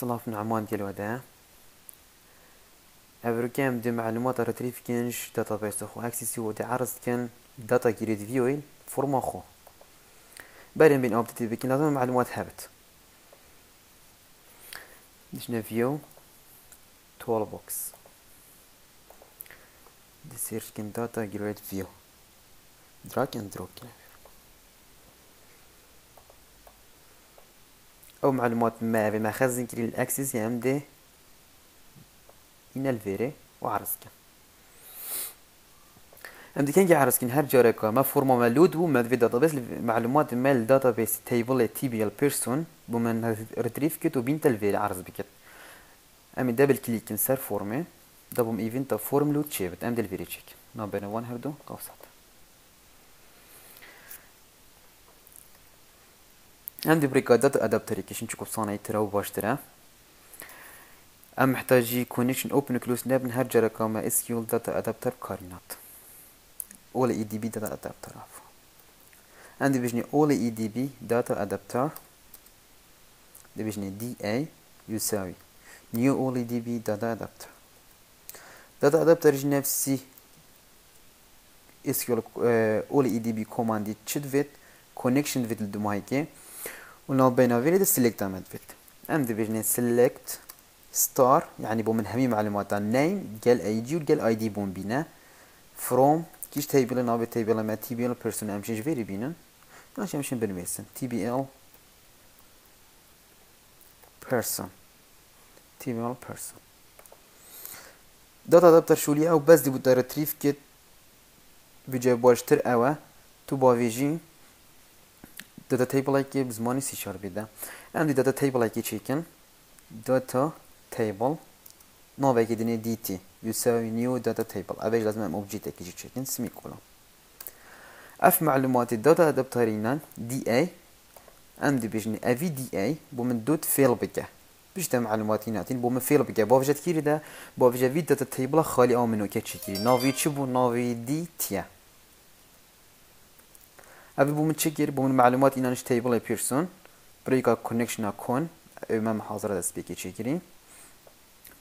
صلاف نعمان ديال ودا. افركام دي معلومات ريتريف كانش داتا بيس خو اكسسي ودي عرض كان داتا جريد فيويل فورما خو بعدين بين اوبتي بكين لازم معلومات هابت دشنا فيو؟ تول بوكس. دي سيرش كان داتا جريد فيو. دراك اند دروب كان أو معلومات ما بما خزن كري الاكسس يعمل دي این الفيري وعرسكن عندي كان عرسكن هر جاركا ما فورما ملود بو ما في داتابيس معلومات مال داتابيس تيبل تي بي ال بيرسون بو من ريتريف كت وبين الفيري عرس بكت أمي دبل كليك نسر فورمي دبم إيفنت فورم لود تشيبت ام دل فيري تشيك ما بين وان هردو قوسات عندي بريكادات أدابتري كيش نشوف صانعي ترى وباشتره أم محتاجي كونكشن اوبن كلوز نبن هر جرى كاما اسكيول داتا ادابتر كارينات اول اي دي بي داتا ادابتر عندي بيجني اول اي دي بي داتا ادابتر دي بيجني دي اي يساوي. نيو اول اي دي بي داتا ادابتر داتا ادابتر يجي نفسي اسكيول اول اي دي بي كوماندي تشد فيت كونكشن فيت الدمايكي ونال بينا فيري سيلكت أمد فيت أم دي بيجني سيلكت ستار يعني بو من همي معلومات. نيم قال أي جي وقال أي دي بون بينا. فروم كيش تيبل نابي تيبل ما تي بي ال بيرسون امشي فيري بينا. ماشي امشي بالميسن تي بي ال بيرسون. تي بي ال بيرسون. داتا دابتر شولي أو بس دي بودا ريتريف كت بجای باشتر اوه تو باویجی data table ake biz monisi shorbida endi data table ake chekin data table. Nova ake dine dt you save new data table. Avej lazım hem object ake chekin semikolon اف معلومات الداتا ادابترينا دي اي ام دي بيجني افي دي اي بومن دوت فيل بكه بيجتا معلوماتي ناتين بومن فيل بكه بافجا تكيري دا بافجا في داتا تيبلا خالی او منو كتشكيري نافي تشبو نافي دي تيه افي بومن تشكير بومن معلومات اينا نش تيبل بيرسون بريكا كونكشن اكون امام حاضر دست بيكي تشكيري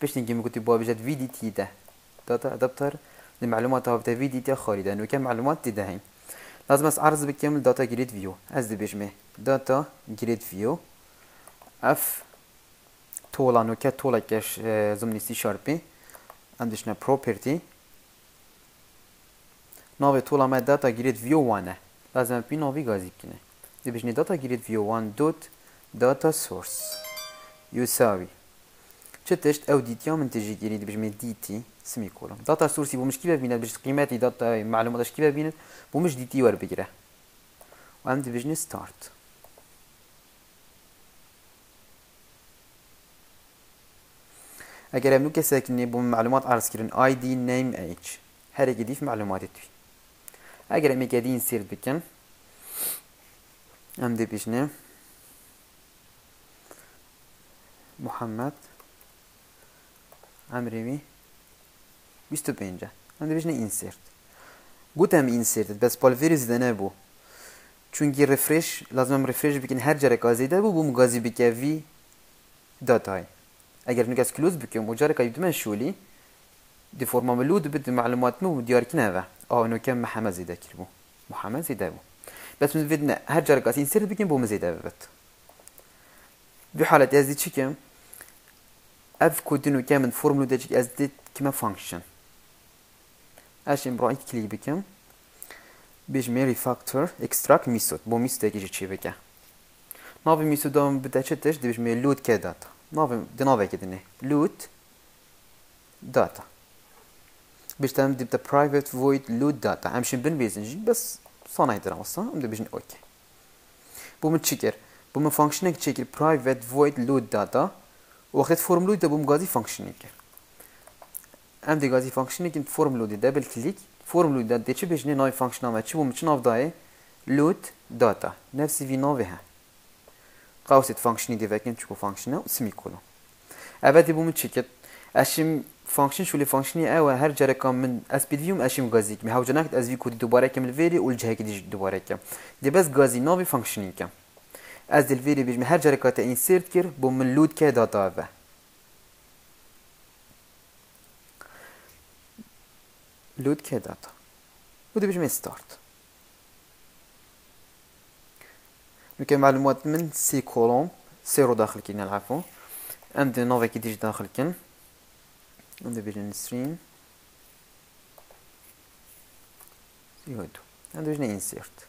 بشتنجي مكتب بوا بجد في دي تي ده داتا ادابتر المعلومات هاو في دي تي خارجه انه كم معلومات تي دهين لازم اس عرض بكامل داتا جريد فيو از دي بيجمه داتا جريد فيو اف تولا نو كات تولا كاش زمني سي شاربي عندشنا بروبرتي نوفي تولا جريد لازم بي نوفي غازي بكنه دي بيجني داتا جريد فيو وان دوت داتا سورس. يساوي شتشت أو ديتيا من تجي كيري باش من ديتي سمي كولوم داتا سورسي بو مش كيف بينات باش قيماتي داتا معلومات كيف بينات بو مش ديتي ور بقرا وام ديفيجن ستارت. اگر امنو كساكني بو معلومات ارس كيرن اي دي نيم اتش هر يجي في معلومات توي اگر امي قاعدين سير بكن ام ديفيجن محمد امريمي بيستو بينجا من دبيجنا insert قلتهم insert بس بالفيروس ده نبو چونكي ريفرش لازم ريفرش بكن هر جره گازي ده بو بو مغازي بكه في داتاي اگر نگاس كلوز بكم وجاره كايبت من شولي دي فورما ملود بد معلومات مو ديار كنافه آه انه كان محمد زيدا كربو محمد زيدا بو بس من فيدنا هر جره گازي insert بكن بو مزيدا بت بحالة ازدي تشكم اف كودينو كامل فورمولو داجيك از ديت كما فانكشن اشين برو كليك بكم بيج ميري فاكتور اكستراكت ميثود بو ميثود أجي چي بكا نوفي ميثود دام بدا چتش دبيج مي لود نوفي دي نوفي كدني لود داتا. بیشترم دیپت پرایویت وید لود داتا همشین بین بیزن جی بس سانای درام اصلا هم دو بیشن اوکی. بوم چیکر؟ بوم فانکشن اک چیکر؟ پرایویت وید لود داتا وقتی فرم لود دا بوم گازی فانکشن اک هم دی گازی فانکشن اک فرم لود دبل کلیک فرم لود دا چی بیشنی نای فانکشن آمه چی بوم؟ چی ناف دایه لود داتا نفسی وی ناوه ها. قاوسید فانکشنی دیوکن چکو فانکشنه و سمی کولو اول دی بوم چیکر؟ اشیم فانكشن شو لي فانكشني أو هر جره كم من اس بي فيوم اشم غازي مي هاو جناك از في كود دوباره كم الفيري ول جهه دي دوباره كم دي بس غازي نوفي فانكشنينج از دل ویری بیجم هر جره کات اینسرت کر بو من لود که داتا و لود که داتا. و دی بیجم استارت. نوكا معلومات من سي كولوم سيرو داخل كي نلعبو عندي نوفا كي داخل كن عندي بيجن ستريم يهدو عندي بيجن انسيرت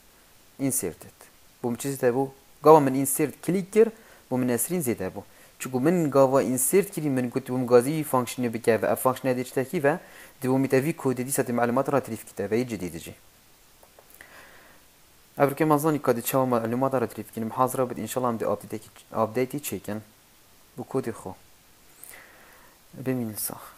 انسيرتد بو مچيز تابو قاوا من انسيرت كليكر بو من اسرين زي تابو چونكو من قاوا انسيرت كري من كنت بوم غازي فانكشن بكابا فانكشن ديج تاكيفا دي بوم تافي كود دي سات معلومات راه تريف كتابه جديد جي ابركي مازاني كادي تشاو معلومات راه تريف كين محاضره بد ان شاء الله عندي ابديت ابديتي تشيكن بكودي خو بمين صح